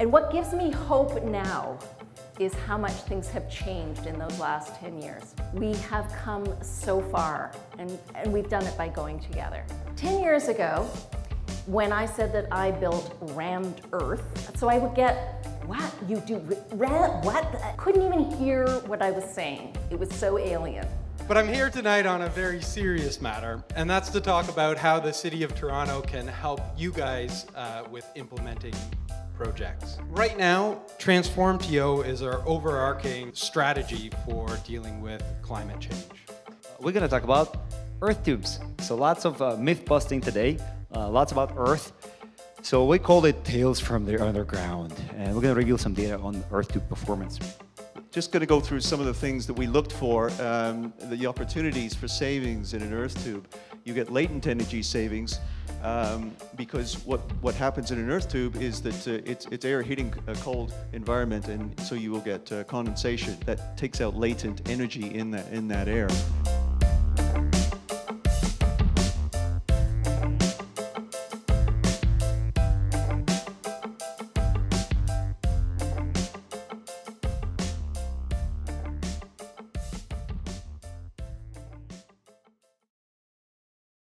And what gives me hope now is how much things have changed in those last 10 years. We have come so far, and, and we've done it by going together. 10 years ago, when I said that I built rammed earth, so I would get, what, you do, what? I couldn't even hear what I was saying. It was so alien. But I'm here tonight on a very serious matter, and that's to talk about how the City of Toronto can help you guys uh, with implementing projects. Right now, Transform TO is our overarching strategy for dealing with climate change. We're going to talk about earth tubes. So lots of uh, myth busting today, uh, lots about earth. So we call it Tales from the Underground, and we're going to reveal some data on earth tube performance. Just going to go through some of the things that we looked for, um, the opportunities for savings in an earth tube. You get latent energy savings, um, because what, what happens in an earth tube is that uh, it's, it's air hitting a cold environment and so you will get uh, condensation that takes out latent energy in that, in that air.